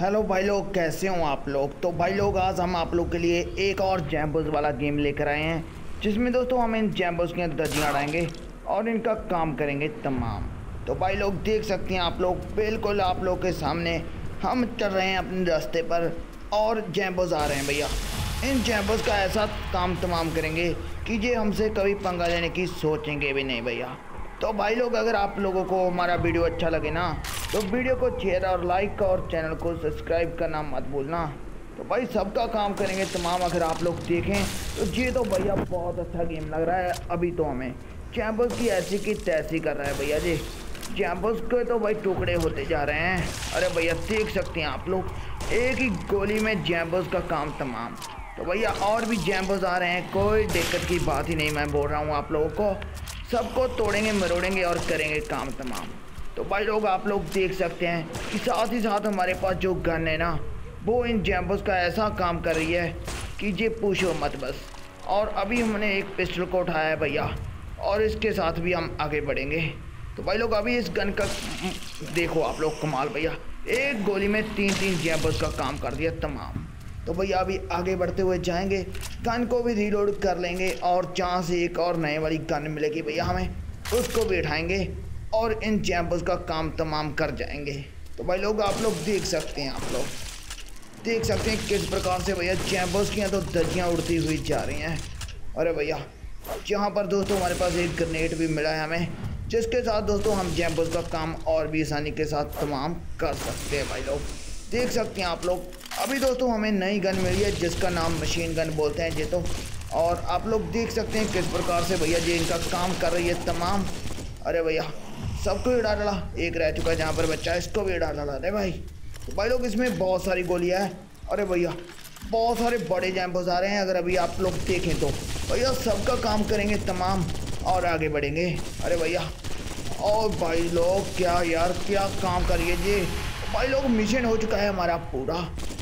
Hello भाई लोग, कैसे हो आप लोग? तो भाई लोग, आज हम आप लोग के लिए एक और जैम्बोज वाला गेम लेकर आए हैं, जिसमें दोस्तों हम इन जैम्बोज के दर्जियाँ उड़ाएँगे और इनका काम करेंगे तमाम। तो भाई लोग, देख सकते हैं आप लोग, बिल्कुल आप लोग के सामने हम चल रहे हैं अपने रास्ते पर और जैम्बोज आ रहे हैं भैया। इन जैम्बोज का ऐसा काम तमाम करेंगे कि ये हमसे कभी पंगा लेने की सोचेंगे भी नहीं भैया। तो भाई लोग, अगर आप लोगों को हमारा वीडियो अच्छा लगे ना तो वीडियो को शेयर और लाइक और चैनल को सब्सक्राइब करना मत भूलना। तो भाई, सबका काम करेंगे, तमाम अगर आप लोग देखें तो ये तो भैया, बहुत अच्छा गेम लग रहा है अभी तो हमें। चैम्बर्स की ऐसी की तैसी कर रहा है भैया जी। चैम्बर्स के तो भाई टुकड़े होते जा रहे हैं। अरे भैया, देख सकते हैं आप लोग, एक ही गोली में जैम्बर्स का काम तमाम। तो भैया, और भी जैम्बर्स आ रहे हैं, कोई दिक्कत की बात ही नहीं, मैं बोल रहा हूँ आप लोगों को। सबको तोड़ेंगे, मरोड़ेंगे और करेंगे काम तमाम। तो भाई लोग, आप लोग देख सकते हैं कि साथ ही साथ हमारे पास जो गन है ना, वो इन जैम्बोस का ऐसा काम कर रही है कि ये पूछो मत बस। और अभी हमने एक पिस्टल को उठाया है भैया, और इसके साथ भी हम आगे बढ़ेंगे। तो भाई लोग, अभी इस गन का देखो आप लोग, कमाल भैया। एक गोली में तीन तीन जैम्बोस का काम कर दिया तमाम। तो भैया, अभी आगे बढ़ते हुए जाएँगे, गन को भी रीलोड कर लेंगे, और जहाँ से एक और नए वाली गन मिलेगी भैया हमें, उसको भी उठाएँगे। और इन जैम्बस का काम तमाम कर जाएँगे। तो भाई लोग, आप लोग देख सकते हैं, आप लोग देख सकते हैं किस प्रकार से भैया जैम्बस की तो दर्जियाँ उड़ती हुई जा रही हैं। अरे भैया, यहाँ पर दोस्तों हमारे पास एक ग्रेनेड भी मिला है हमें, जिसके साथ दोस्तों हम जैम्बस का काम और भी आसानी के साथ तमाम कर सकते हैं भाई लोग। देख सकते हैं आप लोग, अभी दोस्तों हमें नई गन मिली है, जिसका नाम मशीन गन बोलते हैं ये तो और आप लोग देख सकते हैं किस प्रकार से भैया जी इनका काम कर रही है तमाम। अरे भैया सबको ही डाला। एक रह चुका है जहाँ पर बच्चा इसको भी डाला। अरे भाई तो भाई लोग इसमें बहुत सारी गोलियाँ हैं। अरे भैया, बहुत सारे बड़े जैम्पोज आ रहे हैं, अगर अभी आप लोग देखें तो। भैया, सबका काम करेंगे तमाम, और आगे बढ़ेंगे। अरे भैया, और भाई लोग, क्या यार, क्या काम करिए जी। भाई लोग मिशन हो चुका है हमारा पूरा।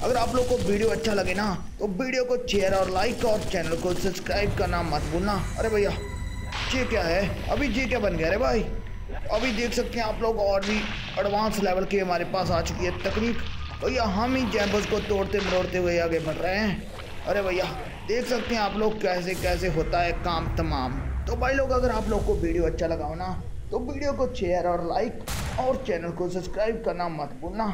अगर आप लोग को वीडियो अच्छा लगे ना तो वीडियो को शेयर और लाइक और चैनल को सब्सक्राइब करना मत भूलना। अरे भैया, ये क्या है? अभी ये क्या बन गया अरे भाई? अभी देख सकते हैं आप लोग, और भी एडवांस लेवल के हमारे पास आ चुकी है तकनीक। भैया, हम ही जैम्बस को तोड़ते मरोड़ते हुए आगे बढ़ रहे हैं। अरे भैया, देख सकते हैं आप लोग कैसे कैसे होता है काम तमाम। तो भाई लोग, अगर आप लोग को वीडियो अच्छा लगा हो ना तो वीडियो को शेयर और लाइक और चैनल को सब्सक्राइब करना मत भूलना।